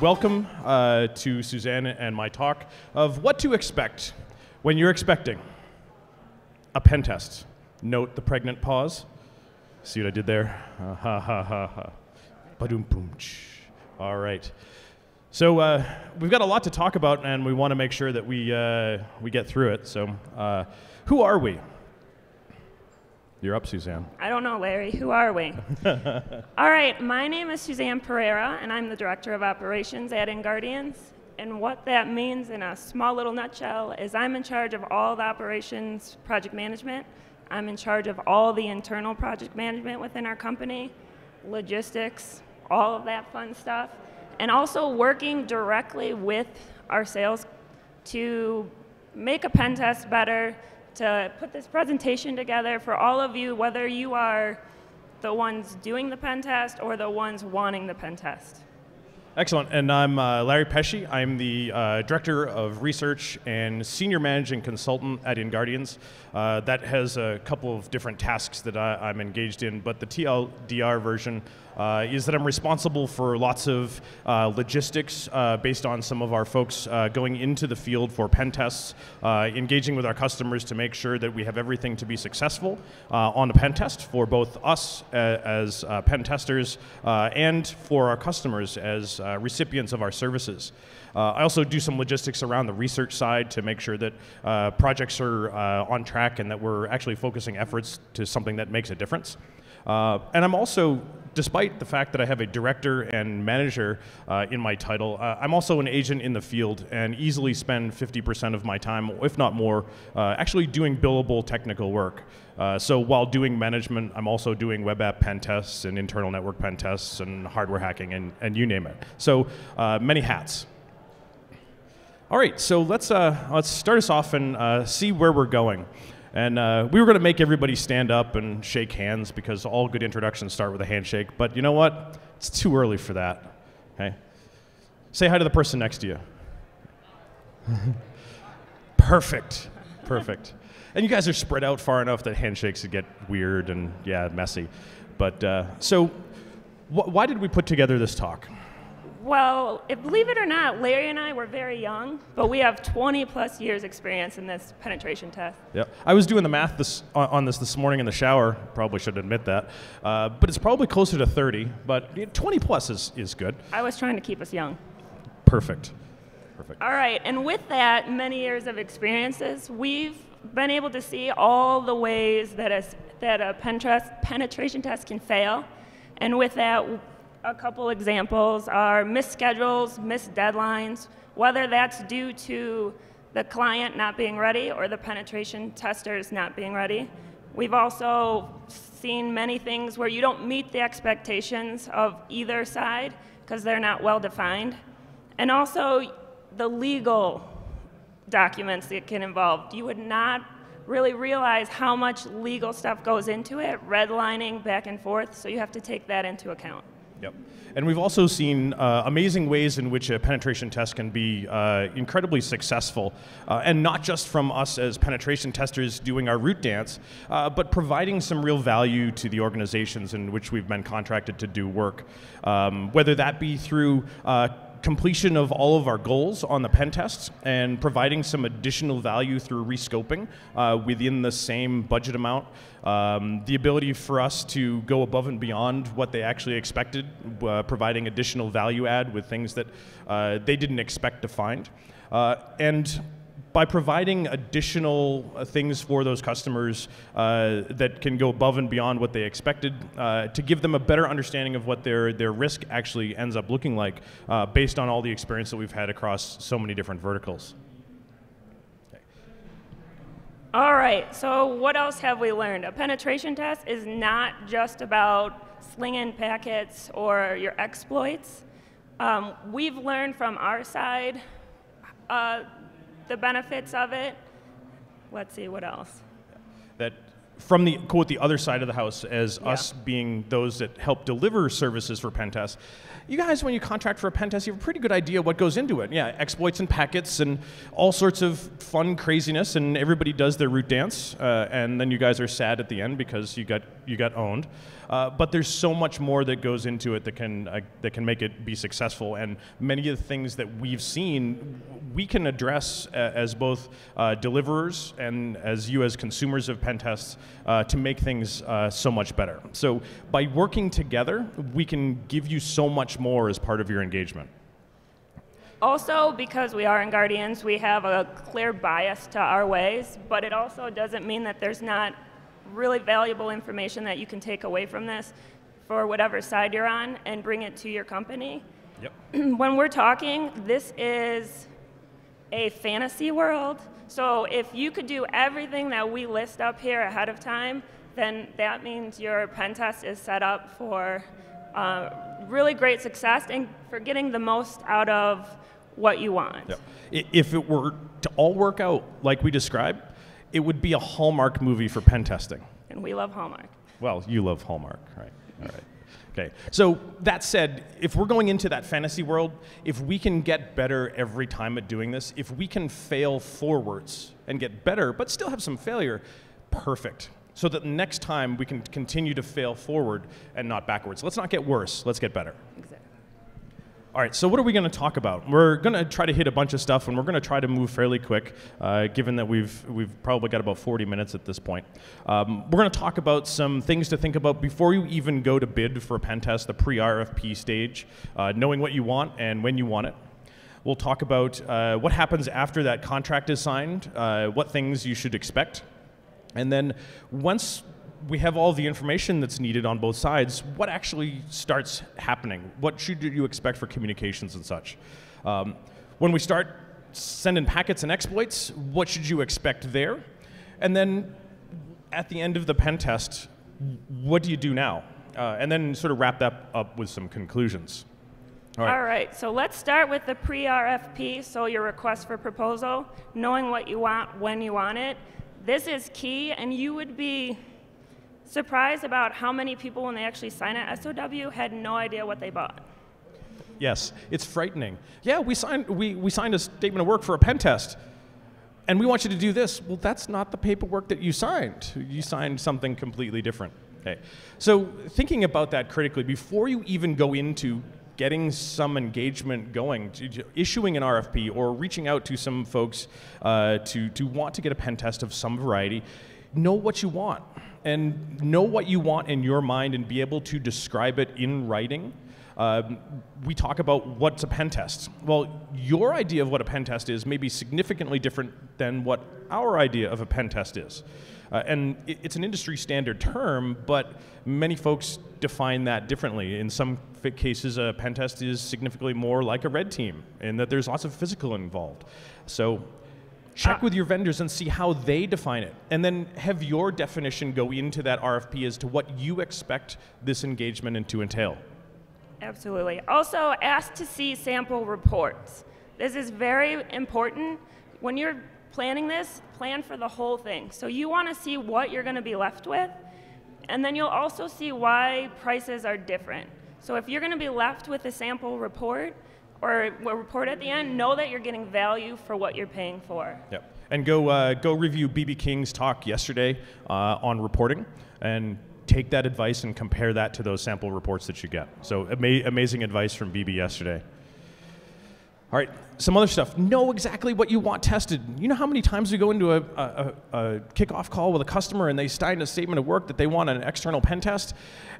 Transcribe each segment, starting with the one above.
welcome uh, to Suzanne and my talk of what to expect when you're expecting a pen test. Note the pregnant pause. See what I did there? Ha ha ha ha. Ba-doom boom. All right. So uh, we've got a lot to talk about, and we want to make sure that we uh, we get through it. So, uh, who are we? You're up, Suzanne. I don't know, Larry. Who are we? All right, my name is Suzanne Pereira, and I'm the Director of Operations at InGuardians. And what that means in a small little nutshell is I'm in charge of all the operations project management. I'm in charge of all the internal project management within our company, logistics, all of that fun stuff, and also working directly with our sales to make a pen test better, to put this presentation together for all of you, whether you are the ones doing the pen test or the ones wanting the pen test. Excellent. And I'm uh, Larry Pesce. I'm the uh, Director of Research and Senior Managing Consultant at InGuardians. Uh, that has a couple of different tasks that I, am engaged in, but the TLDR version uh, is that I'm responsible for lots of uh, logistics uh, based on some of our folks going into the field for pen tests, engaging with our customers to make sure that we have everything to be successful on the pen test for both us as pen testers and for our customers as uh, recipients of our services. Uh, I also do some logistics around the research side to make sure that uh, projects are uh, on track and that we're actually focusing efforts to something that makes a difference. Uh, and I'm also, despite the fact that I have a director and manager uh, in my title, uh, I'm also an agent in the field and easily spend 50% of my time, if not more, uh, actually doing billable technical work. Uh, so while doing management, I'm also doing web app pen tests and internal network pen tests and hardware hacking and, and you name it. So uh, many hats. All right, so let's, let's start us off and see where we're going. And uh, we were going to make everybody stand up and shake hands because all good introductions start with a handshake. But you know what? It's too early for that. Okay? Say hi to the person next to you. Perfect. Perfect. And you guys are spread out far enough that handshakes would get weird and, yeah, messy. But uh, so, wh- why did we put together this talk? Well, if, believe it or not, Larry and I were very young, but we have 20 plus years experience in this penetration test. Yeah, I was doing the math this, on this this morning in the shower. Probably should admit that, uh, but it's probably closer to 30. But 20 plus is, is good. I was trying to keep us young. Perfect. Perfect. All right, and with that, many years of experiences, we've been able to see all the ways that a, that a penetration test can fail. And with that, a couple examples are missed schedules, missed deadlines, whether that's due to the client not being ready or the penetration testers not being ready. We've also seen many things where you don't meet the expectations of either side because they're not well defined. And also the legal documents that can involve. You would not really realize how much legal stuff goes into it, redlining back and forth, so you have to take that into account. Yep. And we've also seen uh, amazing ways in which a penetration test can be uh, incredibly successful, uh, and not just from us as penetration testers doing our root dance, uh, but providing some real value to the organizations in which we've been contracted to do work. Um, whether that be through uh, completion of all of our goals on the pen tests and providing some additional value through rescoping uh, within the same budget amount. Um, the ability for us to go above and beyond what they actually expected, uh, providing additional value add with things that uh, they didn't expect to find. Uh, and by providing additional uh, things for those customers uh, that can go above and beyond what they expected uh, to give them a better understanding of what their, their risk actually ends up looking like uh, based on all the experience that we've had across so many different verticals. All right, so what else have we learned? A penetration test is not just about slinging packets or your exploits. Um, we've learned from our side uh, the benefits of it. Let's see, what else? From the quote the other side of the house as us being those that help deliver services for pen tests you guys when you contract for a pen test you have a pretty good idea what goes into it. Yeah exploits and packets and all sorts of fun craziness and everybody does their root dance uh, and then you guys are sad at the end because you got you got owned. Uh, but there's so much more that goes into it that can uh, that can make it be successful. And many of the things that we've seen, we can address uh, as both uh, deliverers and as you as consumers of pen tests uh, to make things uh, so much better. So by working together, we can give you so much more as part of your engagement. Also, because we are InGuardians, we have a clear bias to our ways, but it also doesn't mean that there's not really valuable information that you can take away from this for whatever side you're on and bring it to your company. Yep. when we're talking, this is a fantasy world. So if you could do everything that we list up here ahead of time, then that means your pen test is set up for uh, really great success and for getting the most out of what you want. Yep. If it were to all work out like we described, it would be a Hallmark movie for pen testing. And we love Hallmark. Well, you love Hallmark, right? All right. Okay. So that said, if we're going into that fantasy world, if we can get better every time at doing this, if we can fail forwards and get better, but still have some failure, perfect. So that next time we can continue to fail forward and not backwards. Let's not get worse. Let's get better. All right, so what are we going to talk about? We're going to try to hit a bunch of stuff, and we're going to try to move fairly quick, uh, given that we've we've probably got about 40 minutes at this point. Um, we're going to talk about some things to think about before you even go to bid for a pen test, the pre-RFP stage, uh, knowing what you want and when you want it. We'll talk about uh, what happens after that contract is signed, uh, what things you should expect, and then once we have all the information that's needed on both sides. What actually starts happening? What should you expect for communications and such? Um, when we start sending packets and exploits, what should you expect there? And then at the end of the pen test, what do you do now? Uh, and then sort of wrap that up with some conclusions. All right. All right, so let's start with the pre RFP, so your request for proposal, knowing what you want when you want it. This is key, and you would be surprised about how many people, when they actually sign an SOW, had no idea what they bought. Yes, it's frightening. Yeah, we signed, we, we signed a statement of work for a pen test, and we want you to do this. Well, that's not the paperwork that you signed. You signed something completely different. Okay. So, thinking about that critically, before you even go into getting some engagement going, issuing an RFP or reaching out to some folks uh, to, to want to get a pen test of some variety, know what you want and know what you want in your mind and be able to describe it in writing. Um, we talk about what's a pen test. Well, your idea of what a pen test is may be significantly different than what our idea of a pen test is. Uh, and it, it's an industry standard term, but many folks define that differently. In some cases, a pen test is significantly more like a red team, in that there's lots of physical involved. So check uh, with your vendors and see how they define it. And then have your definition go into that rfp as to what you expect this engagement and to entail. Absolutely. Also ask to see sample reports. This is very important. When you're planning this plan for the whole thing. So you want to see what you're going to be left with and then you'll also see why prices are different. So if you're going to be left with a sample report or a report at the end, know that you're getting value for what you're paying for. Yep. And go uh, go review BB King's talk yesterday uh, on reporting, and take that advice and compare that to those sample reports that you get. So ama- amazing advice from BB yesterday. All right, some other stuff. Know exactly what you want tested. You know how many times we go into a, a, a, kickoff call with a customer and they sign a statement of work that they want an external pen test,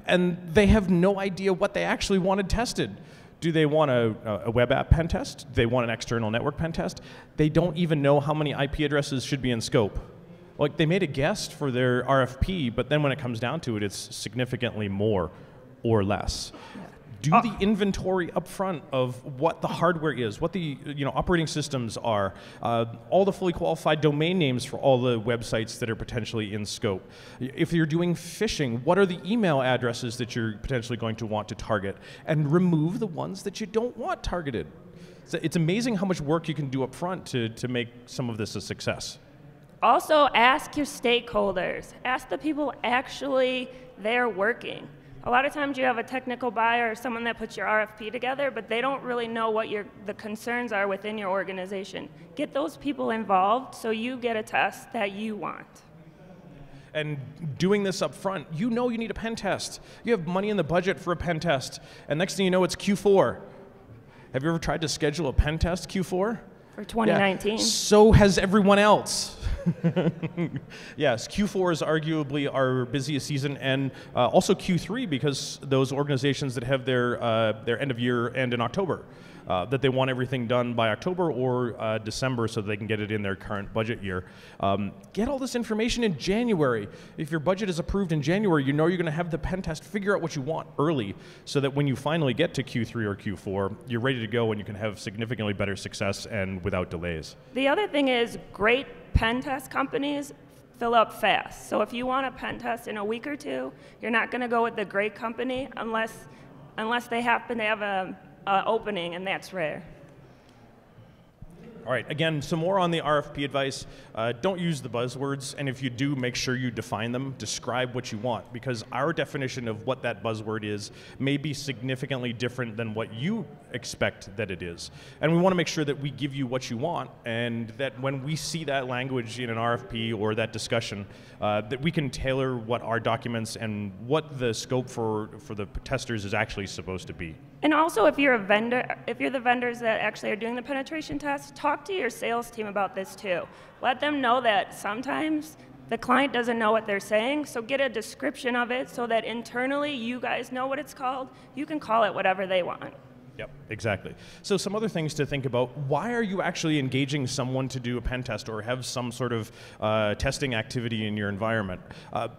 and they have no idea what they actually wanted tested. Do they want a, a web app pen test? Do they want an external network pen test? They don't even know how many IP addresses should be in scope. Like they made a guess for their RFP, but then when it comes down to it, it's significantly more or less do uh, the inventory up front of what the hardware is, what the you know operating systems are, uh, all the fully qualified domain names for all the websites that are potentially in scope. If you're doing phishing, what are the email addresses that you're potentially going to want to target, and remove the ones that you don't want targeted. It's amazing how much work you can do up front to, to make some of this a success. Also, ask your stakeholders. Ask the people actually there working. A lot of times you have a technical buyer or someone that puts your RFP together, but they don't really know what your, the concerns are within your organization. Get those people involved so you get a test that you want. And doing this up front, you know you need a pen test. You have money in the budget for a pen test, and next thing you know, it's Q4. Have you ever tried to schedule a pen test Q4? For 2019. Yeah. So has everyone else. yes, Q4 is arguably our busiest season, and uh, also Q3 because those organizations that have their uh, their end of year end in October. Uh, that they want everything done by October or uh, December so they can get it in their current budget year. Um, get all this information in January. If your budget is approved in January, you know you're going to have the pen test. Figure out what you want early so that when you finally get to Q3 or Q4, you're ready to go and you can have significantly better success and without delays. The other thing is great pen test companies fill up fast. So if you want a pen test in a week or two, you're not going to go with the great company unless unless they happen to have a, a opening, and that's rare. All right, again, some more on the RFP advice. Uh, don't use the buzzwords, and if you do, make sure you define them, describe what you want, because our definition of what that buzzword is may be significantly different than what you expect that it is. And we want to make sure that we give you what you want, and that when we see that language in an RFP or that discussion, uh, that we can tailor what our documents and what the scope for, for the testers is actually supposed to be. And also, if you're a vendor, if you're the vendors that actually are doing the penetration test, talk to your sales team about this too. Let them know that sometimes the client doesn't know what they're saying, so get a description of it so that internally you guys know what it's called. You can call it whatever they want. Yep, exactly. So some other things to think about. Why are you actually engaging someone to do a pen test or have some sort of uh, testing activity in your environment? Uh,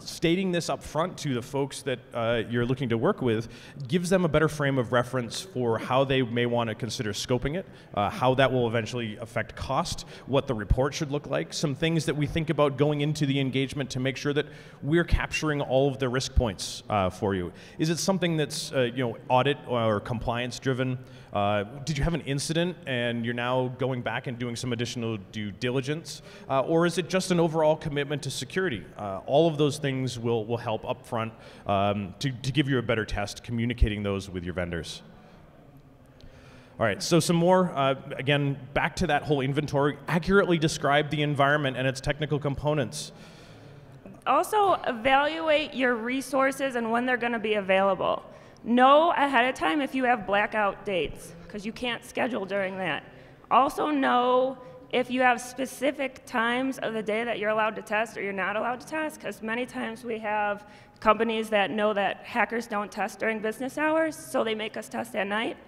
stating this up front to the folks that uh, you're looking to work with gives them a better frame of reference for how they may want to consider scoping it, uh, how that will eventually affect cost, what the report should look like, some things that we think about going into the engagement to make sure that we're capturing all of the risk points uh, for you. Is it something that's uh, you know audit or compliance driven? Uh, did you have an incident and you're now going back and doing some additional due diligence? Uh, or is it just an overall commitment to security? Uh, all of those things will, will help upfront um, to, to give you a better test, communicating those with your vendors. All right, so some more, uh, again, back to that whole inventory, accurately describe the environment and its technical components. Also, evaluate your resources and when they're going to be available. Know ahead of time if you have blackout dates, because you can't schedule during that. Also, know if you have specific times of the day that you're allowed to test or you're not allowed to test, because many times we have companies that know that hackers don't test during business hours, so they make us test at night.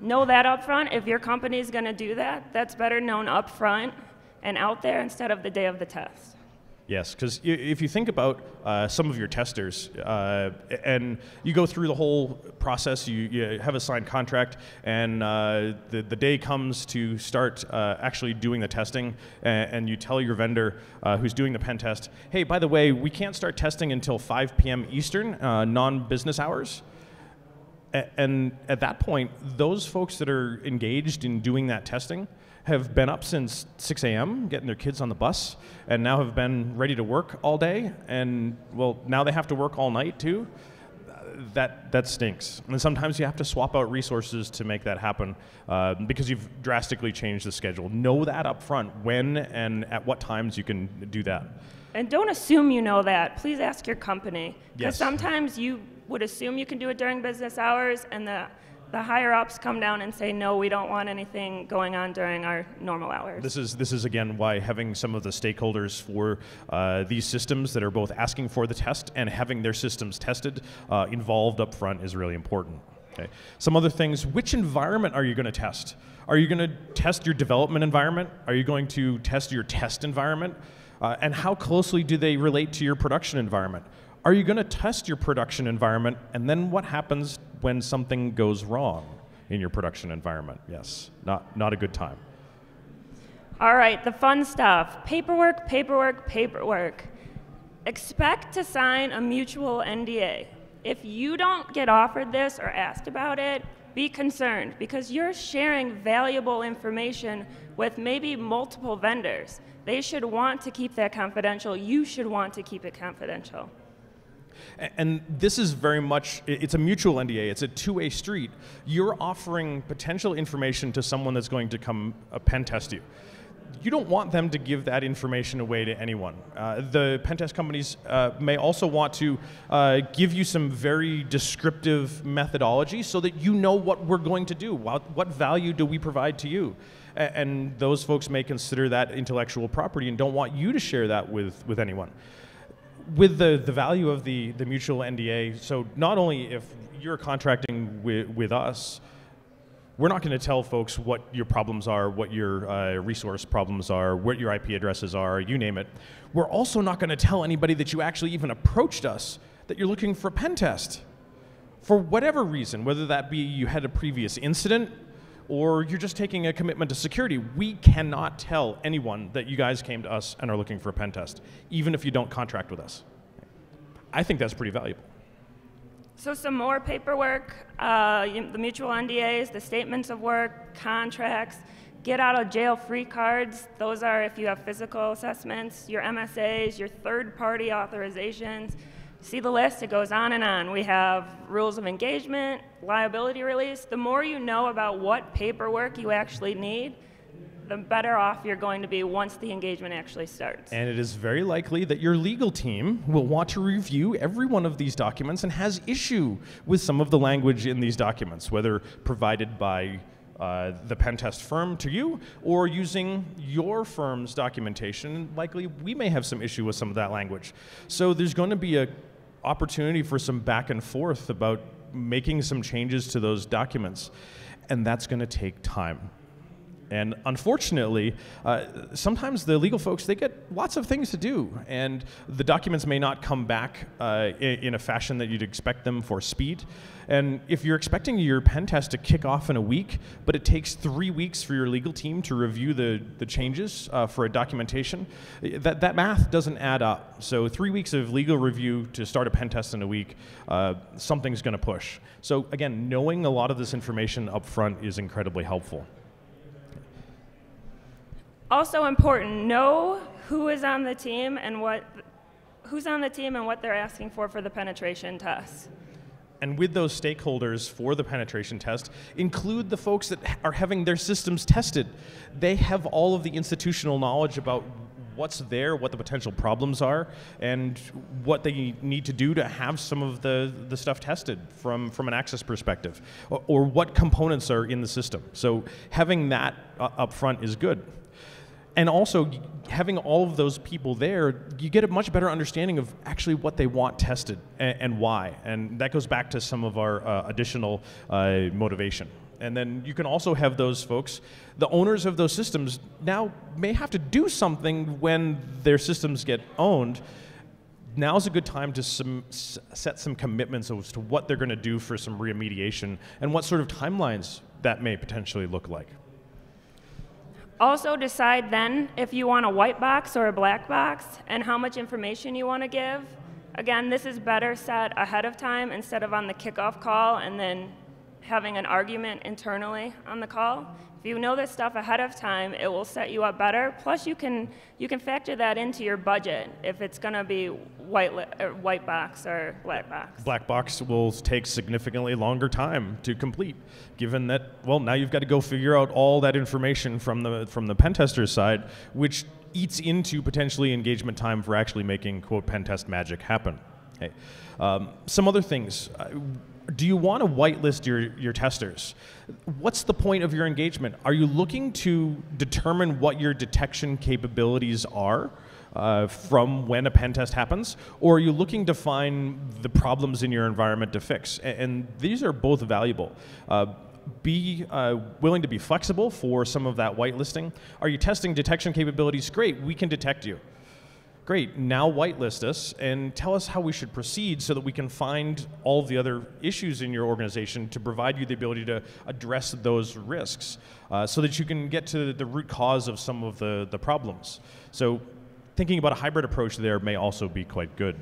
Know that up front. If your company is going to do that, that's better known up front and out there instead of the day of the test. Yes, because if you think about uh, some of your testers, uh, and you go through the whole process, you, you have a signed contract, and uh, the, the day comes to start uh, actually doing the testing, and, and you tell your vendor uh, who's doing the pen test, hey, by the way, we can't start testing until 5 p.m. Eastern, uh, non business hours. and at that point, those folks that are engaged in doing that testing, have been up since 6 a.m. getting their kids on the bus, and now have been ready to work all day, and well, now they have to work all night too. That that stinks. And sometimes you have to swap out resources to make that happen uh, because you've drastically changed the schedule. Know that up front when and at what times you can do that. And don't assume you know that. Please ask your company because Yes. sometimes you would assume you can do it during business hours, and the the higher ups come down and say, no, we don't want anything going on during our normal hours. This is this is again why having some of the stakeholders for uh, these systems that are both asking for the test and having their systems tested uh, involved up front is really important. Okay. Some other things. Which environment are you going to test? Are you going to test your development environment? Are you going to test your test environment? Uh, and how closely do they relate to your production environment? Are you going to test your production environment? And then what happens when something goes wrong in your production environment? Yes, not, not a good time. All right, the fun stuff paperwork, paperwork, paperwork. Expect to sign a mutual NDA. If you don't get offered this or asked about it, be concerned because you're sharing valuable information with maybe multiple vendors. They should want to keep that confidential. You should want to keep it confidential. And this is very much, it's a mutual NDA, it's a two way street. You're offering potential information to someone that's going to come a pen test you. You don't want them to give that information away to anyone. Uh, the pen test companies uh, may also want to uh, give you some very descriptive methodology so that you know what we're going to do. What, what value do we provide to you? and those folks may consider that intellectual property and don't want you to share that with, with anyone with the, the value of the, the mutual NDA, so not only if you're contracting with, with us, we're not going to tell folks what your problems are, what your uh, resource problems are, what your IP addresses are, you name it. We're also not going to tell anybody that you actually even approached us that you're looking for a pen test. For whatever reason, whether that be you had a previous incident or you're just taking a commitment to security, we cannot tell anyone that you guys came to us and are looking for a pen test, even if you don't contract with us. I think that's pretty valuable. So some more paperwork, uh, the mutual NDAs, the statements of work, contracts, get out of jail free cards. Those are if you have physical assessments, your MSAs, your third party authorizations, See the list, it goes on and on. We have rules of engagement, liability release. The more you know about what paperwork you actually need, the better off you're going to be once the engagement actually starts. And it is very likely that your legal team will want to review every one of these documents and has issue with some of the language in these documents, whether provided by uh, the pen test firm to you or using your firm's documentation. Likely, we may have some issue with some of that language. So there's going to be a opportunity for some back and forth about making some changes to those documents. And that's going to take time. And unfortunately, uh, sometimes the legal folks they get lots of things to do, and the documents may not come back uh, in, in, a fashion that you'd expect them for speed. And if you're expecting your pen test to kick off in a week, but it takes three weeks for your legal team to review the, the changes uh, for a documentation, that, that math doesn't add up. So three weeks of legal review to start a pen test in a week, uh, something's going to push. So again, knowing a lot of this information up front is incredibly helpful. Also important, know who is on the team and what who's on the team and what they're asking for for the penetration test. And with those stakeholders for the penetration test, include the folks that are having their systems tested. They have all of the institutional knowledge about what's there, what the potential problems are, and what they need to do to have some of the, the stuff tested from, from an access perspective, or, or what components are in the system. So having that uh, up front is good and also having all of those people there, you get a much better understanding of actually what they want tested and, and why. And that goes back to some of our uh, additional uh, motivation. And then you can also have those folks, the owners of those systems, now may have to do something when their systems get owned. Now's a good time to some, set some commitments as to what they're going to do for some remediation and what sort of timelines that may potentially look like. Also decide then if you want a white box or a black box and how much information you want to give. Again, this is better set ahead of time instead of on the kickoff call and then having an argument internally on the call. If you know this stuff ahead of time, it will set you up better. Plus, you can you can factor that into your budget if it's going to be white li- white box or black box. Black box will take significantly longer time to complete, given that well now you've got to go figure out all that information from the from the pen tester's side, which eats into potentially engagement time for actually making quote pen test magic happen. Um, some other things. Uh, do you want to whitelist your, your testers? What's the point of your engagement? Are you looking to determine what your detection capabilities are uh, from when a pen test happens? Or are you looking to find the problems in your environment to fix? And, and these are both valuable. Uh, be uh, willing to be flexible for some of that whitelisting. Are you testing detection capabilities? Great, we can detect you. Great, now whitelist us and tell us how we should proceed so that we can find all the other issues in your organization to provide you the ability to address those risks uh, so that you can get to the root cause of some of the, the problems. So thinking about a hybrid approach there may also be quite good.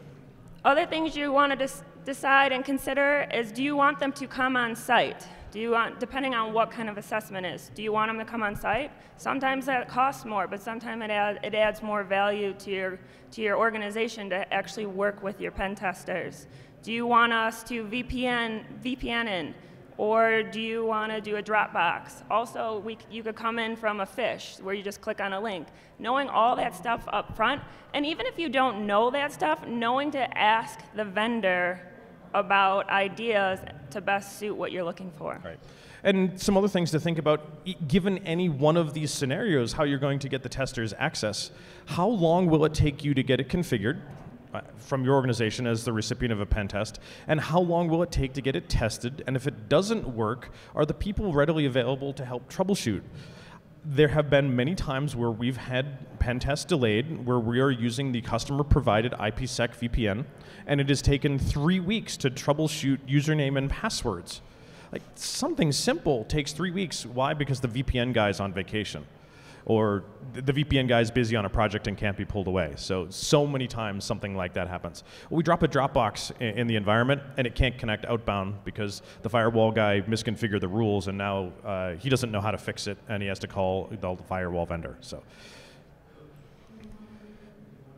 Other things you want to decide and consider is do you want them to come on site Do you want, depending on what kind of assessment is, do you want them to come on site? Sometimes that costs more, but sometimes it, add, it adds more value to your, to your organization to actually work with your pen testers. Do you want us to VPN, VPN in? Or do you want to do a Dropbox? Also, we, you could come in from a phish where you just click on a link. Knowing all that stuff up front, and even if you don't know that stuff, knowing to ask the vendor about ideas to best suit what you're looking for. Right. And some other things to think about, given any one of these scenarios, how you're going to get the testers access. How long will it take you to get it configured? Uh, from your organization as the recipient of a pen test, and how long will it take to get it tested? And if it doesn't work, are the people readily available to help troubleshoot? There have been many times where we've had pen tests delayed, where we are using the customer provided IPsec VPN, and it has taken three weeks to troubleshoot username and passwords. Like something simple takes three weeks. Why? Because the VPN guy is on vacation or the VPN guy is busy on a project and can't be pulled away. So, so many times something like that happens. We drop a Dropbox in, in the environment and it can't connect outbound because the firewall guy misconfigured the rules and now uh, he doesn't know how to fix it and he has to call the firewall vendor. So.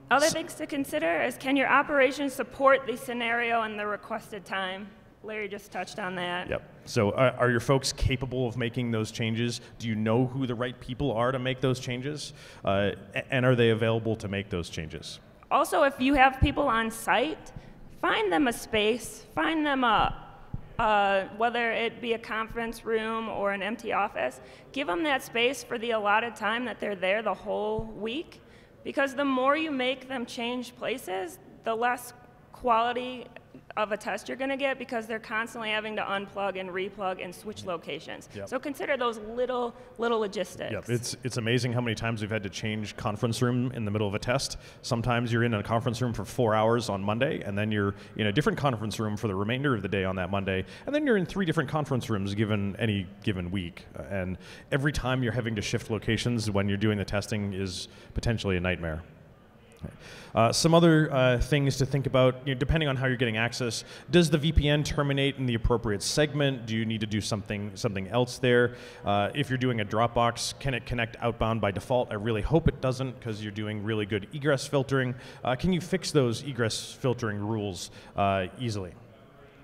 Other things to consider is can your operation support the scenario in the requested time? Larry just touched on that. Yep. So uh, are your folks capable of making those changes? Do you know who the right people are to make those changes? Uh, and are they available to make those changes? Also, if you have people on site, find them a space, find them a, uh, whether it be a conference room or an empty office, give them that space for the allotted time that they're there the whole week. Because the more you make them change places, the less quality of a test you're going to get because they're constantly having to unplug and replug and switch locations. Yep. So consider those little little logistics. Yep. It's it's amazing how many times we've had to change conference room in the middle of a test. Sometimes you're in a conference room for 4 hours on Monday and then you're in a different conference room for the remainder of the day on that Monday and then you're in three different conference rooms given any given week. And every time you're having to shift locations when you're doing the testing is potentially a nightmare. Uh, some other uh, things to think about, you know, depending on how you're getting access. Does the VPN terminate in the appropriate segment? Do you need to do something something else there? Uh, if you're doing a Dropbox, can it connect outbound by default? I really hope it doesn't because you're doing really good egress filtering. Uh, can you fix those egress filtering rules uh, easily?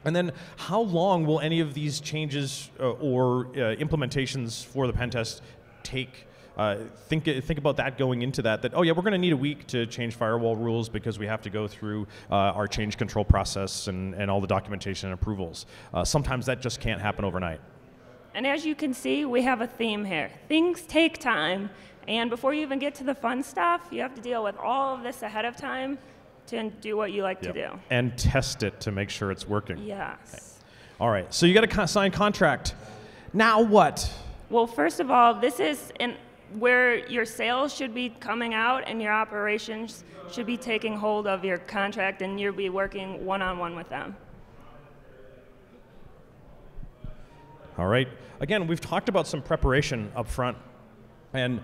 And then, how long will any of these changes uh, or implementations for the pen test take? Uh, think think about that going into that. That oh yeah, we're going to need a week to change firewall rules because we have to go through uh, our change control process and, and all the documentation and approvals. Uh, sometimes that just can't happen overnight. And as you can see, we have a theme here. Things take time, and before you even get to the fun stuff, you have to deal with all of this ahead of time to do what you like yep. to do. And test it to make sure it's working. Yes. Okay. All right. So you got to sign contract. Now what? Well, first of all, this is an where your sales should be coming out and your operations should be taking hold of your contract and you'll be working one-on-one with them. All right. Again, we've talked about some preparation up front. And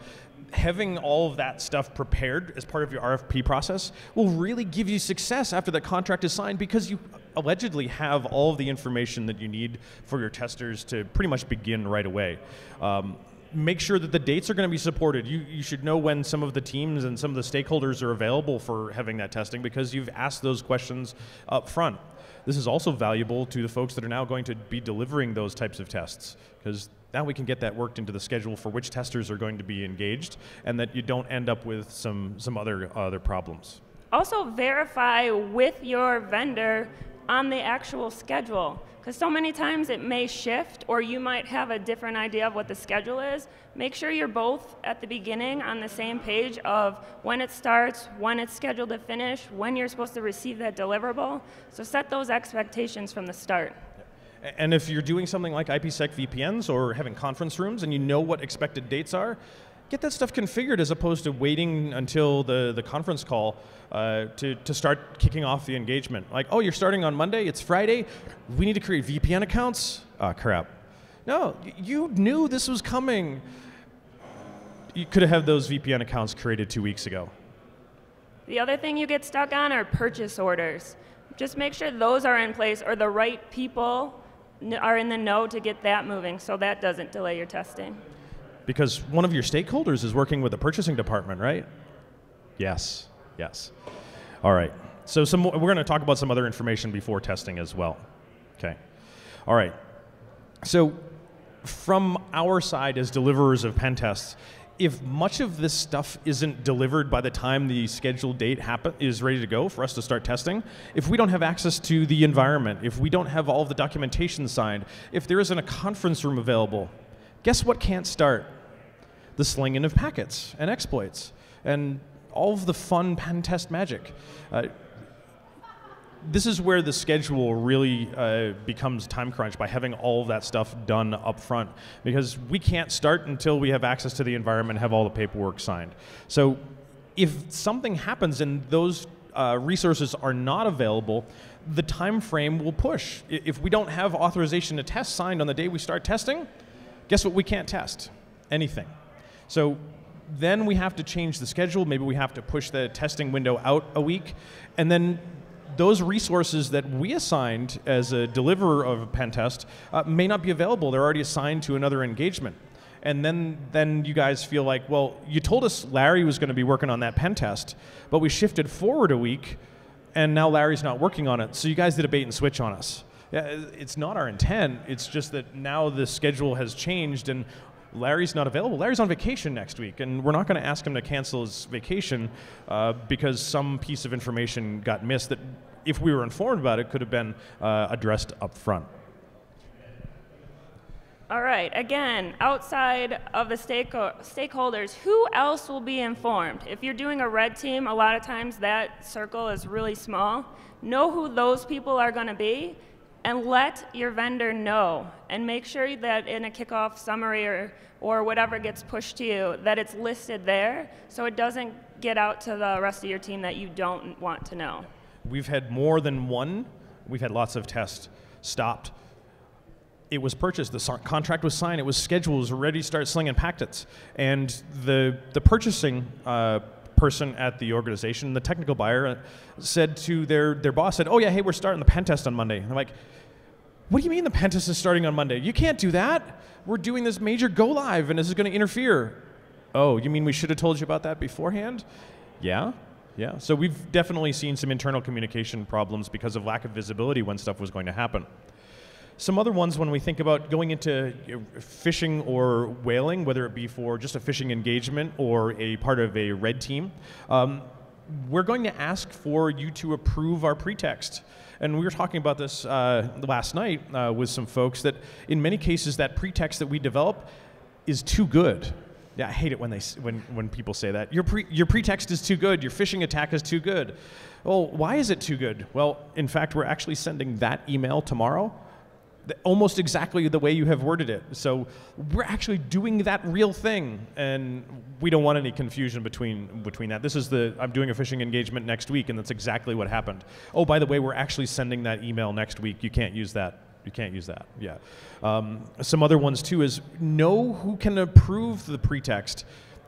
having all of that stuff prepared as part of your RFP process will really give you success after the contract is signed because you allegedly have all of the information that you need for your testers to pretty much begin right away. Um, make sure that the dates are going to be supported. You, you should know when some of the teams and some of the stakeholders are available for having that testing because you've asked those questions up front. This is also valuable to the folks that are now going to be delivering those types of tests because now we can get that worked into the schedule for which testers are going to be engaged and that you don't end up with some, some other, other problems. Also verify with your vendor on the actual schedule. Because so many times it may shift, or you might have a different idea of what the schedule is. Make sure you're both at the beginning on the same page of when it starts, when it's scheduled to finish, when you're supposed to receive that deliverable. So set those expectations from the start. And if you're doing something like IPsec VPNs or having conference rooms and you know what expected dates are, get that stuff configured as opposed to waiting until the, the conference call uh, to, to start kicking off the engagement. Like, oh, you're starting on Monday, it's Friday, we need to create VPN accounts? Oh, crap. No, you knew this was coming. You could have had those VPN accounts created two weeks ago. The other thing you get stuck on are purchase orders. Just make sure those are in place or the right people are in the know to get that moving so that doesn't delay your testing. Because one of your stakeholders is working with the purchasing department, right? Yes, yes. All right. So some, we're going to talk about some other information before testing as well. Okay. All right. So from our side as deliverers of pen tests, if much of this stuff isn't delivered by the time the scheduled date happen, is ready to go for us to start testing, if we don't have access to the environment, if we don't have all the documentation signed, if there isn't a conference room available, guess what can't start? The slinging of packets and exploits and all of the fun pen test magic. Uh, this is where the schedule really uh, becomes time crunch by having all of that stuff done up front because we can't start until we have access to the environment have all the paperwork signed. So if something happens and those uh, resources are not available the time frame will push. If we don't have authorization to test signed on the day we start testing guess what we can't test? Anything so then we have to change the schedule maybe we have to push the testing window out a week and then those resources that we assigned as a deliverer of a pen test uh, may not be available. They're already assigned to another engagement. And then, then you guys feel like, well, you told us Larry was going to be working on that pen test, but we shifted forward a week, and now Larry's not working on it. So you guys did a bait and switch on us. It's not our intent. It's just that now the schedule has changed, and Larry's not available. Larry's on vacation next week, and we're not going to ask him to cancel his vacation uh, because some piece of information got missed that, if we were informed about it, could have been uh, addressed up front. All right, again, outside of the stakeholders, who else will be informed? If you're doing a red team, a lot of times that circle is really small. Know who those people are going to be and let your vendor know and make sure that in a kickoff summary or, or whatever gets pushed to you that it's listed there so it doesn't get out to the rest of your team that you don't want to know. We've had more than one. We've had lots of tests stopped. It was purchased the contract was signed it was scheduled it was ready to start slinging packets. And the, the purchasing uh, person at the organization, the technical buyer, uh, said to their, their boss, said, oh yeah, hey, we're starting the pen test on Monday. And I'm like, what do you mean the pen test is starting on Monday? You can't do that. We're doing this major go live and this is going to interfere. Oh, you mean we should have told you about that beforehand? Yeah. Yeah. So we've definitely seen some internal communication problems because of lack of visibility when stuff was going to happen. Some other ones when we think about going into phishing or whaling, whether it be for just a phishing engagement or a part of a red team, um, we're going to ask for you to approve our pretext. And we were talking about this uh, last night uh, with some folks that in many cases that pretext that we develop is too good. Yeah, I hate it when they when when people say that. Your pre, your pretext is too good. Your phishing attack is too good. Well, why is it too good? Well, in fact, we're actually sending that email tomorrow almost exactly the way you have worded it. So we're actually doing that real thing, and we don't want any confusion between between that. This is the I'm doing a phishing engagement next week, and that's exactly what happened. Oh, by the way, we're actually sending that email next week. You can't use that. You can't use that. Yeah. Um, some other ones too is know who can approve the pretext.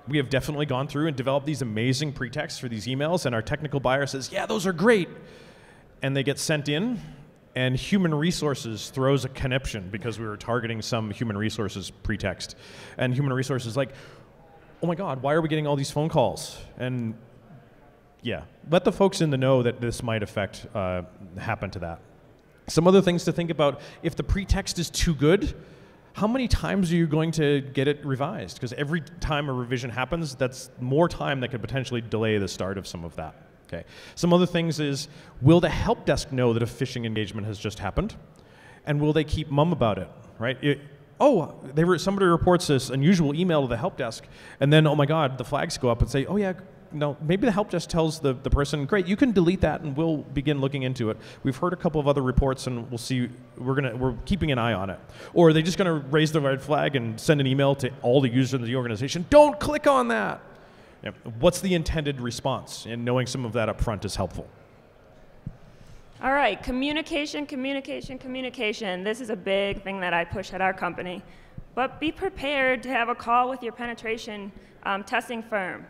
We have definitely gone through and developed these amazing pretexts for these emails, and our technical buyer says, "Yeah, those are great," and they get sent in and human resources throws a conniption because we were targeting some human resources pretext. And human resources like oh my god why are we getting all these phone calls? And yeah let the folks in the know that this might affect uh, happen to that. Some other things to think about if the pretext is too good how many times are you going to get it revised? Because every time a revision happens that's more time that could potentially delay the start of some of that Okay. Some other things is, will the help desk know that a phishing engagement has just happened? And will they keep mum about it, right? It, oh, they were, somebody reports this unusual email to the help desk, and then, oh my God, the flags go up and say, oh yeah, no, maybe the help desk tells the, the person, great, you can delete that and we'll begin looking into it. We've heard a couple of other reports and we'll see, we're, gonna, we're keeping an eye on it. Or are they just going to raise the red flag and send an email to all the users in the organization? Don't click on that. Yeah. What's the intended response? And knowing some of that up front is helpful. All right, communication, communication, communication. This is a big thing that I push at our company. But be prepared to have a call with your penetration um, testing firm.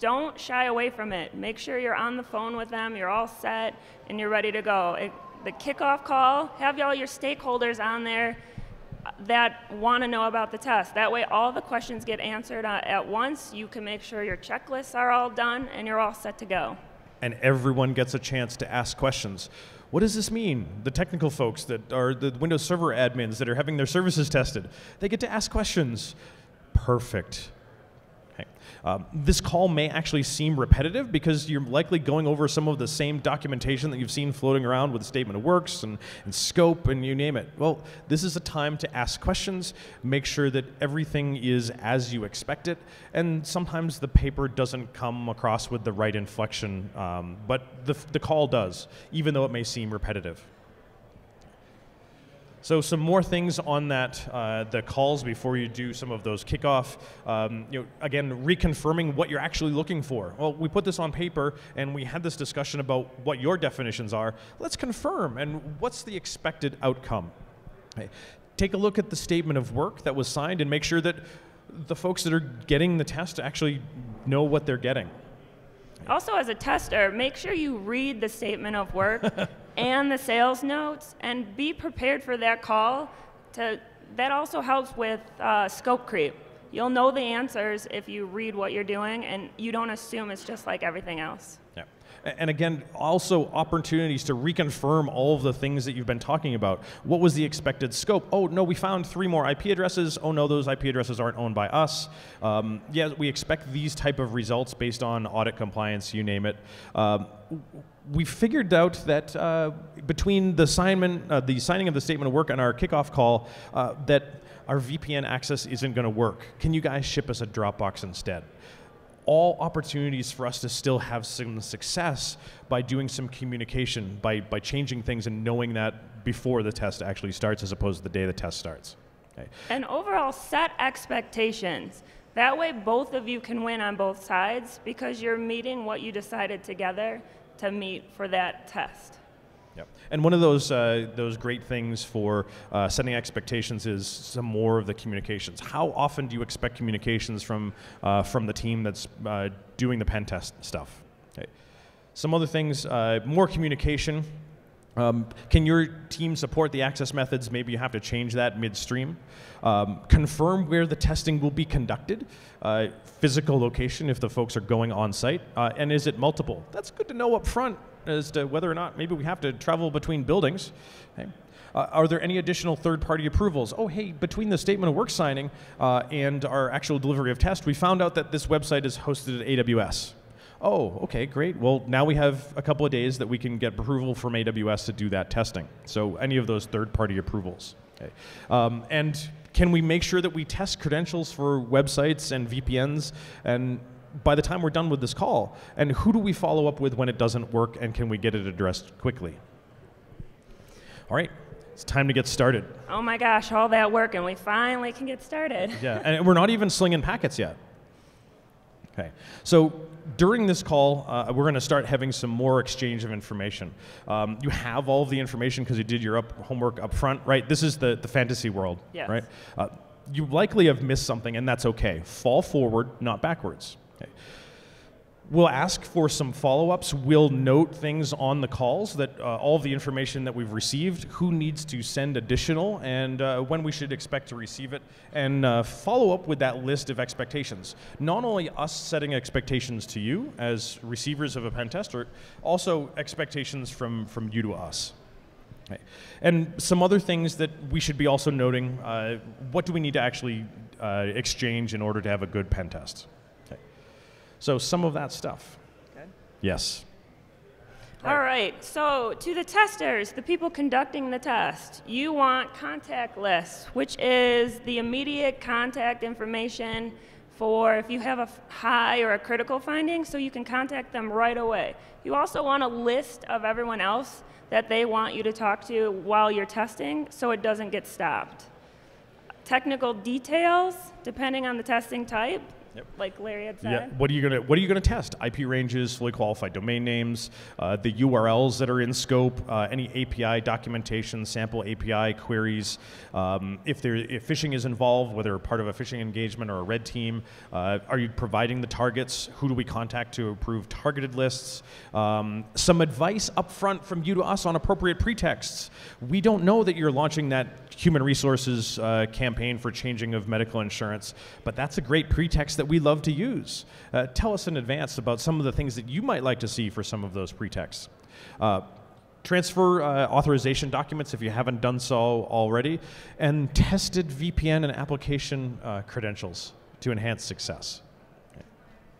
Don't shy away from it. Make sure you're on the phone with them, you're all set, and you're ready to go. It, the kickoff call, have all your stakeholders on there that want to know about the test. That way, all the questions get answered uh, at once. You can make sure your checklists are all done and you're all set to go. And everyone gets a chance to ask questions. What does this mean? The technical folks that are the Windows Server admins that are having their services tested, they get to ask questions. Perfect. Um, this call may actually seem repetitive because you're likely going over some of the same documentation that you've seen floating around with statement of works and, and scope and you name it. Well, this is a time to ask questions, make sure that everything is as you expect it, and sometimes the paper doesn't come across with the right inflection, um, but the, the call does, even though it may seem repetitive. So some more things on that, uh, the calls before you do some of those kickoff. Um, you know, again, reconfirming what you're actually looking for. Well, we put this on paper and we had this discussion about what your definitions are. Let's confirm and what's the expected outcome. Okay. Take a look at the statement of work that was signed and make sure that the folks that are getting the test actually know what they're getting. Also, as a tester, make sure you read the statement of work and the sales notes and be prepared for that call. To, that also helps with uh, scope creep. You'll know the answers if you read what you're doing and you don't assume it's just like everything else. Yeah. And again, also opportunities to reconfirm all of the things that you've been talking about. What was the expected scope? Oh, no, we found three more IP addresses. Oh, no, those IP addresses aren't owned by us. Um, yeah, we expect these type of results based on audit compliance, you name it. Um, we figured out that uh, between the, assignment, uh, the signing of the statement of work and our kickoff call, uh, that our VPN access isn't going to work. Can you guys ship us a Dropbox instead? all opportunities for us to still have some success by doing some communication, by, by changing things and knowing that before the test actually starts as opposed to the day the test starts. Okay. And overall, set expectations. That way, both of you can win on both sides because you're meeting what you decided together to meet for that test. Yep. And one of those uh, those great things for uh, setting expectations is some more of the communications. How often do you expect communications from uh, from the team that's uh, doing the pen test stuff? Okay. Some other things, uh, more communication. Um, can your team support the access methods? Maybe you have to change that midstream. Um, confirm where the testing will be conducted. Uh, physical location if the folks are going on site. and is it multiple? That's good to know up front as to whether or not maybe we have to travel between buildings. Okay. Uh, are there any additional third-party approvals? Oh, hey, between the statement of work signing uh, and our actual delivery of test, we found out that this website is hosted at AWS. Oh, okay, great. Well, now we have a couple of days that we can get approval from AWS to do that testing. So any of those third-party approvals. Okay. Um, and can we make sure that we test credentials for websites and VPNs and by the time we're done with this call? And who do we follow up with when it doesn't work and can we get it addressed quickly? All right, it's time to get started. Oh my gosh, all that work and we finally can get started. yeah, and we're not even slinging packets yet. Okay, so during this call, uh, we're going to start having some more exchange of information. Um, you have all of the information because you did your up homework up front, right? This is the, the fantasy world, yes. right? Uh, you likely have missed something, and that's okay. Fall forward, not backwards. Okay. We'll ask for some follow ups. We'll note things on the calls that uh, all the information that we've received, who needs to send additional, and uh, when we should expect to receive it, and uh, follow up with that list of expectations. Not only us setting expectations to you as receivers of a pen tester, also expectations from, from you to us. Okay. And some other things that we should be also noting uh, what do we need to actually uh, exchange in order to have a good pen test? So some of that stuff. Okay. Yes. All right, so to the testers, the people conducting the test, you want contact lists, which is the immediate contact information for if you have a high or a critical finding, so you can contact them right away. You also want a list of everyone else that they want you to talk to while you're testing so it doesn't get stopped. Technical details, depending on the testing type, yep. like Larry had said. Yeah. What are you gonna What are you gonna test? IP ranges, fully qualified domain names, uh, the URLs that are in scope, uh, any API documentation, sample API queries. Um, if there if phishing is involved, whether part of a phishing engagement or a red team, uh, are you providing the targets? Who do we contact to approve targeted lists? Um, some advice up front from you to us on appropriate pretexts. We don't know that you're launching that human resources uh, campaign for changing of medical insurance, but that's a great pretext that we love to use. Uh, tell us in advance about some of the things that you might like to see for some of those pretexts. Uh, transfer uh, authorization documents if you haven't done so already, and tested VPN and application uh, credentials to enhance success.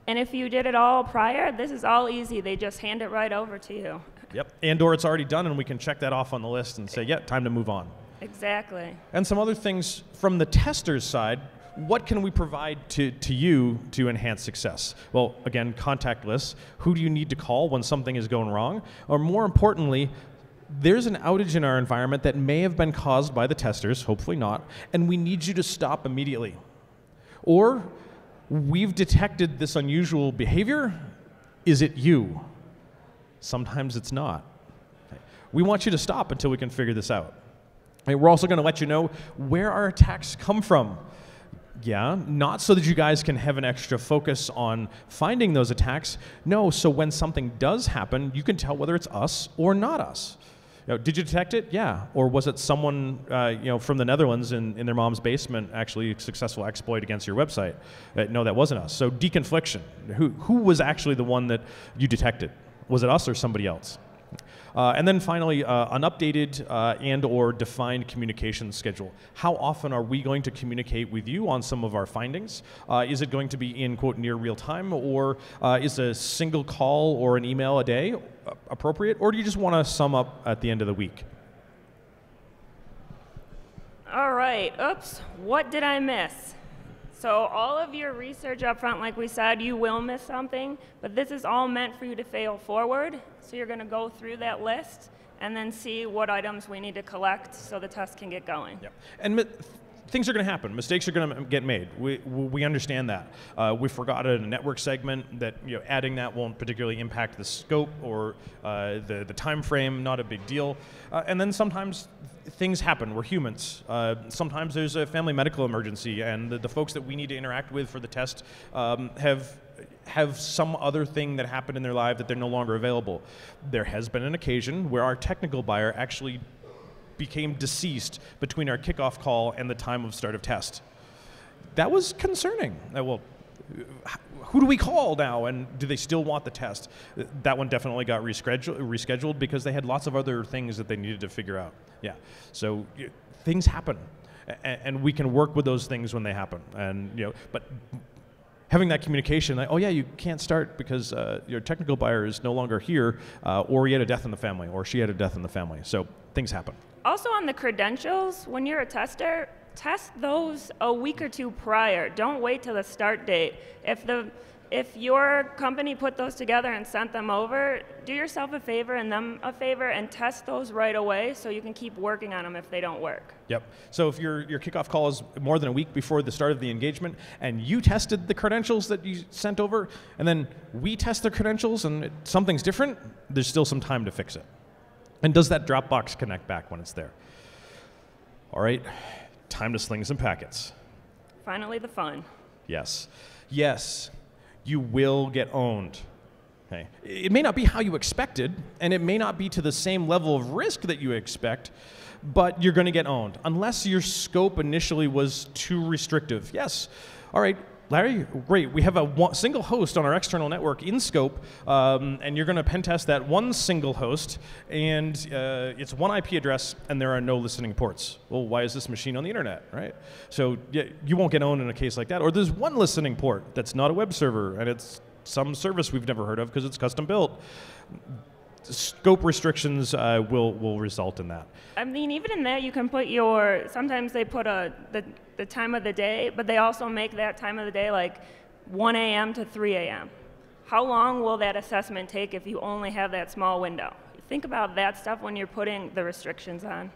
And if you did it all prior, this is all easy. They just hand it right over to you. Yep. And or it's already done and we can check that off on the list and say, yeah, time to move on. Exactly. And some other things from the tester's side, what can we provide to, to you to enhance success? Well, again, contact lists. Who do you need to call when something is going wrong? Or more importantly, there's an outage in our environment that may have been caused by the testers, hopefully not, and we need you to stop immediately. Or we've detected this unusual behavior. Is it you? Sometimes it's not. We want you to stop until we can figure this out. And we're also going to let you know where our attacks come from. Yeah, not so that you guys can have an extra focus on finding those attacks. No, so when something does happen, you can tell whether it's us or not us. You know, did you detect it? Yeah. Or was it someone uh, you know from the Netherlands in, in their mom's basement actually successful exploit against your website? Uh, no, that wasn't us. So deconfliction. Who who was actually the one that you detected? Was it us or somebody else? Uh, and then finally, uh, an updated uh, and or defined communication schedule. How often are we going to communicate with you on some of our findings? Uh, is it going to be in, quote, near real time, or uh, is a single call or an email a day appropriate, or do you just want to sum up at the end of the week? All right, oops, what did I miss? So all of your research up front, like we said, you will miss something, but this is all meant for you to fail forward. So you're gonna go through that list and then see what items we need to collect so the test can get going. Yep. And things are going to happen. Mistakes are going to get made. We, we understand that. Uh, we forgot a network segment that you know adding that won't particularly impact the scope or uh, the the time frame. Not a big deal. Uh, and then sometimes things happen. We're humans. Uh, sometimes there's a family medical emergency, and the, the, folks that we need to interact with for the test um, have have some other thing that happened in their life that they're no longer available. There has been an occasion where our technical buyer actually became deceased between our kickoff call and the time of start of test. That was concerning. Uh, well, who do we call now and do they still want the test that one definitely got rescheduled, rescheduled because they had lots of other things that they needed to figure out yeah so things happen and, we can work with those things when they happen and you know but having that communication like oh yeah you can't start because uh, your technical buyer is no longer here uh, or he had a death in the family or she had a death in the family so things happen also on the credentials when you're a tester test those a week or two prior. Don't wait till the start date. If the if your company put those together and sent them over, do yourself a favor and them a favor and test those right away so you can keep working on them if they don't work. Yep. So if your, your kickoff call is more than a week before the start of the engagement and you tested the credentials that you sent over and then we test the credentials and it, something's different, there's still some time to fix it. And does that Dropbox connect back when it's there? All right time to sling some packets. Finally, the fun. Yes. Yes, you will get owned. Okay. It may not be how you expected, and it may not be to the same level of risk that you expect, but you're going to get owned unless your scope initially was too restrictive. Yes. All right, Larry, great. We have a single host on our external network in scope, um, and you're going to pen test that one single host, and uh, it's one IP address, and there are no listening ports. Well, why is this machine on the internet, right? So yeah, you won't get owned in a case like that. Or there's one listening port that's not a web server, and it's some service we've never heard of because it's custom built scope restrictions uh, will will result in that. I mean, even in there, you can put your. Sometimes they put a the the time of the day, but they also make that time of the day like 1 a.m. to 3 a.m. How long will that assessment take if you only have that small window? Think about that stuff when you're putting the restrictions on.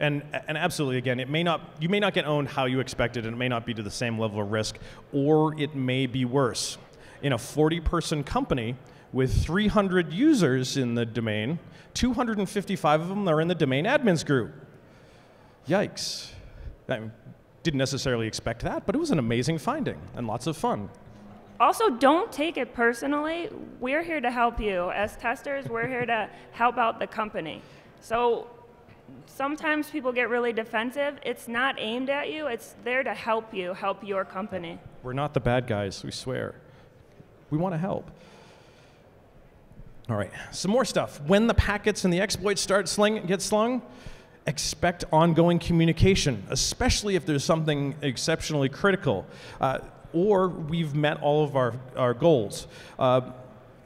And, and absolutely, again, it may not, you may not get owned how you expected, and it may not be to the same level of risk, or it may be worse. In a 40 person company with 300 users in the domain, 255 of them are in the domain admins group. Yikes. I didn't necessarily expect that, but it was an amazing finding and lots of fun. Also, don't take it personally. We're here to help you. As testers, we're here to help out the company. So sometimes people get really defensive. It's not aimed at you, it's there to help you, help your company. We're not the bad guys, we swear. We want to help. All right, some more stuff. When the packets and the exploits start sling, get slung, expect ongoing communication, especially if there's something exceptionally critical. Uh, or we've met all of our, our goals. Uh,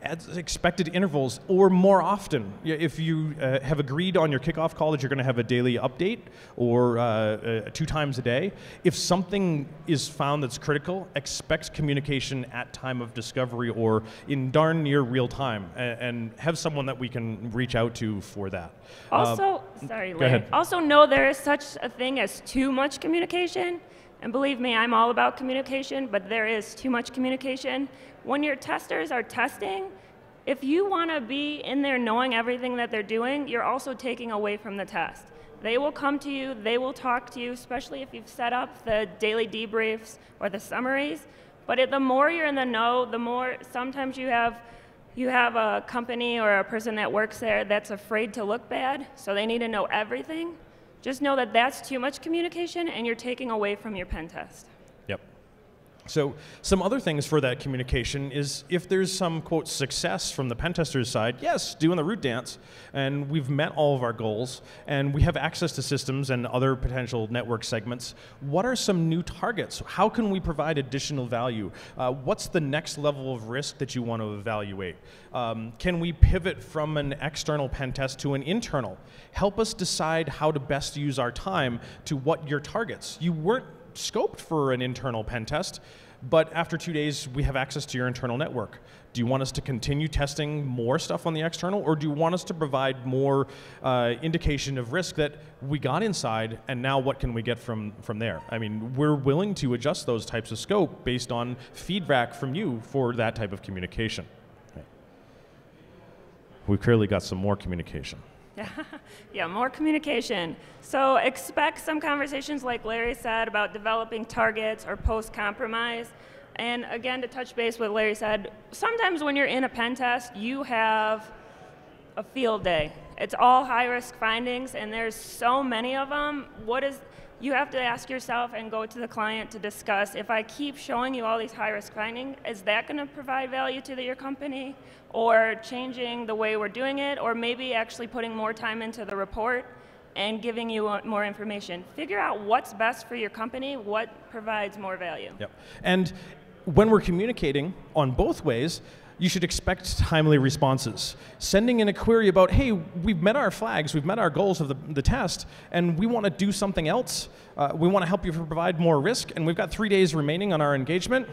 at expected intervals or more often. If you uh, have agreed on your kickoff call that you're going to have a daily update or uh, uh, two times a day, if something is found that's critical, expect communication at time of discovery or in darn near real time and, and have someone that we can reach out to for that. Also, sorry, Larry. Also know there is such a thing as too much communication. And believe me, I'm all about communication, but there is too much communication. When your testers are testing, if you want to be in there knowing everything that they're doing, you're also taking away from the test. They will come to you, they will talk to you, especially if you've set up the daily debriefs or the summaries. But it, the more you're in the know, the more sometimes you have you have a company or a person that works there that's afraid to look bad, so they need to know everything. Just know that that's too much communication and you're taking away from your pen test. So some other things for that communication is if there's some quote success from the pen tester's side, yes, doing the root dance, and we've met all of our goals, and we have access to systems and other potential network segments. What are some new targets? How can we provide additional value? Uh, what's the next level of risk that you want to evaluate? Um, can we pivot from an external pen test to an internal? Help us decide how to best use our time to what your targets. You weren't scoped for an internal pen test, but after two days, we have access to your internal network. Do you want us to continue testing more stuff on the external, or do you want us to provide more uh, indication of risk that we got inside, and now what can we get from, from there? I mean, we're willing to adjust those types of scope based on feedback from you for that type of communication. We've clearly got some more communication. yeah, more communication. So expect some conversations, like Larry said, about developing targets or post compromise. And again, to touch base with Larry said, sometimes when you're in a pen test, you have a field day. It's all high risk findings, and there's so many of them. What is you have to ask yourself and go to the client to discuss if I keep showing you all these high risk findings, is that going to provide value to the, your company? Or changing the way we're doing it, or maybe actually putting more time into the report and giving you uh, more information. Figure out what's best for your company, what provides more value. Yep. And when we're communicating on both ways, you should expect timely responses. Sending in a query about, hey, we've met our flags, we've met our goals of the, the test, and we want to do something else. Uh, we want to help you provide more risk, and we've got three days remaining on our engagement.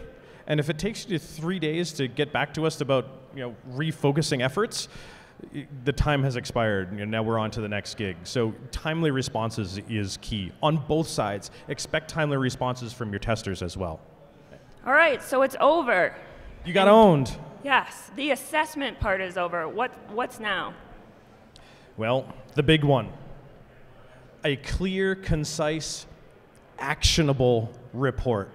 And if it takes you three days to get back to us about you know, refocusing efforts, the time has expired. You know, now we're on to the next gig. So timely responses is key on both sides. Expect timely responses from your testers as well. All right, so it's over. You got and owned. Yes, the assessment part is over. What, what's now? Well, the big one a clear, concise, actionable report.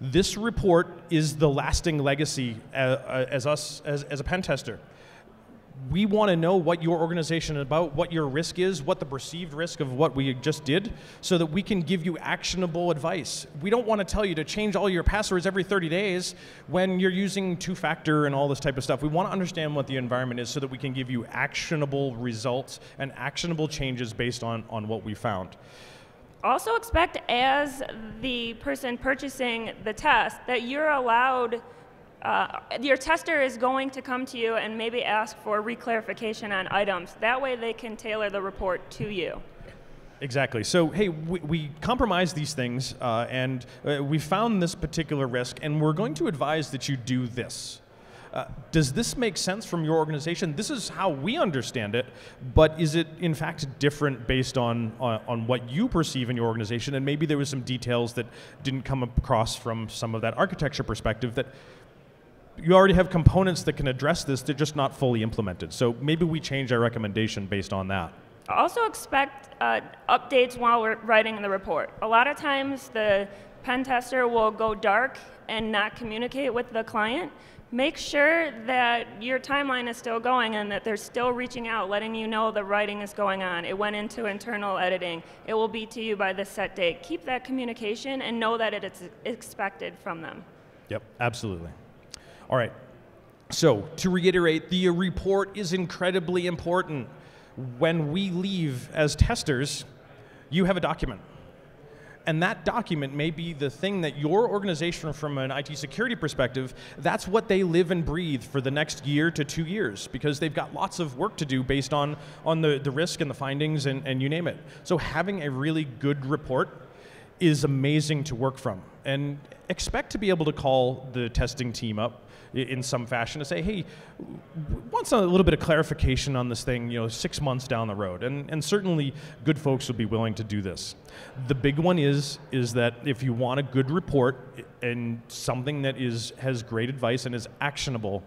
This report is the lasting legacy as, uh, as us, as, as a pen tester we want to know what your organization is about, what your risk is, what the perceived risk of what we just did, so that we can give you actionable advice. We don't want to tell you to change all your passwords every 30 days when you're using two factor and all this type of stuff. We want to understand what the environment is so that we can give you actionable results and actionable changes based on, on what we found. Also, expect as the person purchasing the test that you're allowed uh, your tester is going to come to you and maybe ask for reclarification on items. That way they can tailor the report to you. Exactly. So, hey, we, we compromise these things uh, and uh, we found this particular risk, and we're going to advise that you do this. Uh, does this make sense from your organization? This is how we understand it, but is it in fact different based on, on, on what you perceive in your organization? And maybe there was some details that didn't come across from some of that architecture perspective that you already have components that can address this, they're just not fully implemented. So maybe we change our recommendation based on that. Also expect uh, updates while we're writing the report. A lot of times the pen tester will go dark and not communicate with the client. Make sure that your timeline is still going and that they're still reaching out, letting you know the writing is going on. It went into internal editing. It will be to you by this set date. Keep that communication and know that it is expected from them. Yep, absolutely. All right. So, to reiterate, the report is incredibly important. When we leave as testers, you have a document. And that document may be the thing that your organization, from an IT security perspective, that's what they live and breathe for the next year to two years because they've got lots of work to do based on, on the, the risk and the findings and, and you name it. So, having a really good report is amazing to work from. And expect to be able to call the testing team up in some fashion to say, hey, wants a little bit of clarification on this thing, you know, six months down the road. And, and certainly good folks will be willing to do this. The big one is, is that if you want a good report and something that is, has great advice and is actionable,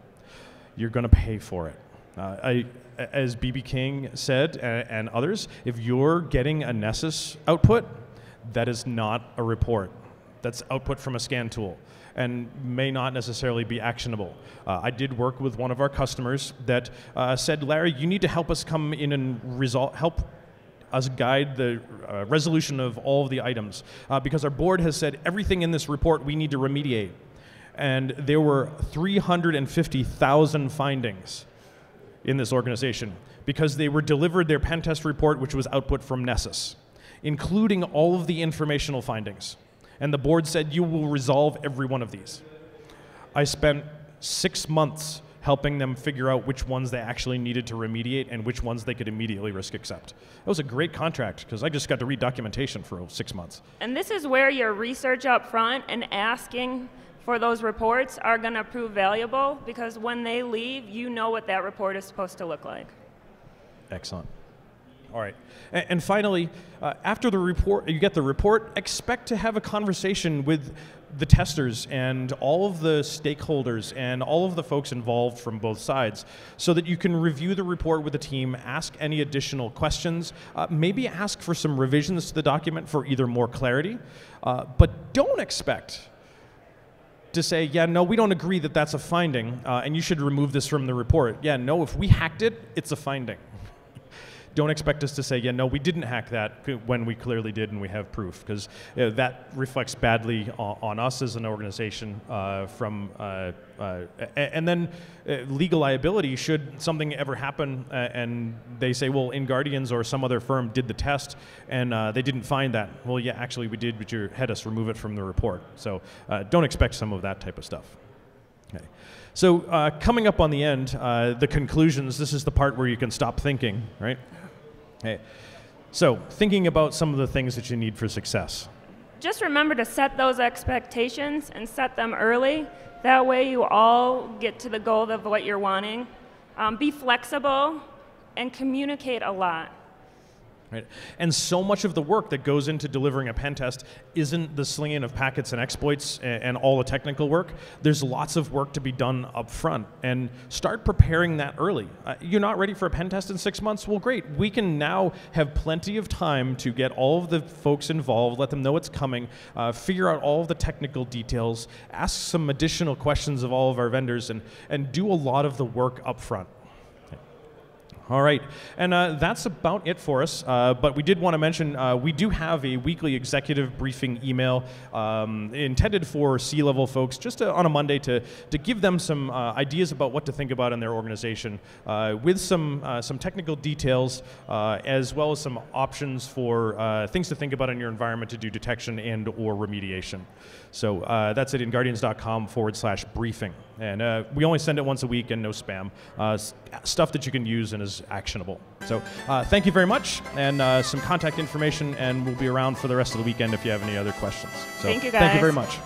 you're going to pay for it. Uh, I, as BB King said and, and others, if you're getting a Nessus output, that is not a report. That's output from a scan tool and may not necessarily be actionable. Uh, I did work with one of our customers that uh, said, Larry, you need to help us come in and help us guide the uh, resolution of all of the items uh, because our board has said everything in this report we need to remediate. And there were 350,000 findings in this organization because they were delivered their pen test report, which was output from Nessus, including all of the informational findings and the board said, You will resolve every one of these. I spent six months helping them figure out which ones they actually needed to remediate and which ones they could immediately risk accept. That was a great contract because I just got to read documentation for six months. And this is where your research up front and asking for those reports are going to prove valuable because when they leave, you know what that report is supposed to look like. Excellent. All right. And, and finally, uh, after the report, you get the report, expect to have a conversation with the testers and all of the stakeholders and all of the folks involved from both sides so that you can review the report with the team, ask any additional questions, uh, maybe ask for some revisions to the document for either more clarity. Uh, but don't expect to say, yeah, no, we don't agree that that's a finding, uh, and you should remove this from the report. Yeah, no, if we hacked it, it's a finding don't expect us to say, yeah, no, we didn't hack that when we clearly did and we have proof, because you know, that reflects badly on, on, us as an organization. Uh, from uh, uh, and then uh, legal liability should something ever happen uh, and they say, well, InGuardians or some other firm did the test and uh, they didn't find that. Well, yeah, actually we did, but you had us remove it from the report. So don't expect some of that type of stuff. Okay. So uh, coming up on the end, uh, the conclusions, this is the part where you can stop thinking, right? Okay. So thinking about some of the things that you need for success. Just remember to set those expectations and set them early. That way you all get to the goal of what you're wanting. Um, be flexible and communicate a lot. Right? And so much of the work that goes into delivering a pen test isn't the slinging of packets and exploits and, and, all the technical work. There's lots of work to be done up front. And start preparing that early. Uh, you're not ready for a pen test in six months? Well, great. We can now have plenty of time to get all of the folks involved, let them know it's coming, uh, figure out all of the technical details, ask some additional questions of all of our vendors, and, and do a lot of the work up front. All right, and uh, that's about it for us. Uh, but we did want to mention uh, we do have a weekly executive briefing email um, intended for C-level folks, just to, on a Monday to to give them some uh, ideas about what to think about in their organization, uh, with some uh, some technical details as well as some options for things to think about in your environment to do detection and or remediation. So that's at inguardians.com forward slash briefing, and we only send it once a week and no spam. stuff that you can use and is actionable. So uh, thank you very much, and uh, some contact information, and we'll be around for the rest of the weekend if you have any other questions. So thank you, guys. Thank you very much.